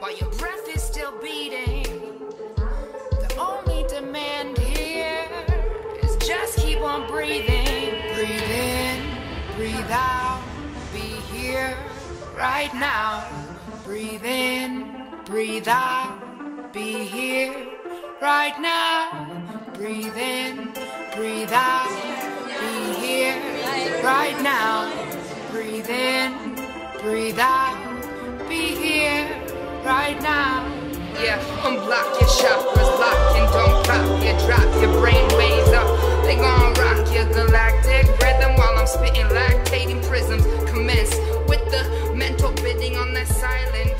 while your breath is still beating. The only demand here is just keep on breathing. Breathe in, breathe out, be here right now. Breathe in, breathe out, be here right now. Breathe in, breathe out, be here right now. Breathe in, breathe out, right now. Yeah, unblock your chakras, lock and don't pop your drop your brain waves up. They gon' rock your galactic rhythm while I'm spitting lactating prisms. Commence with the mental bidding on that silent.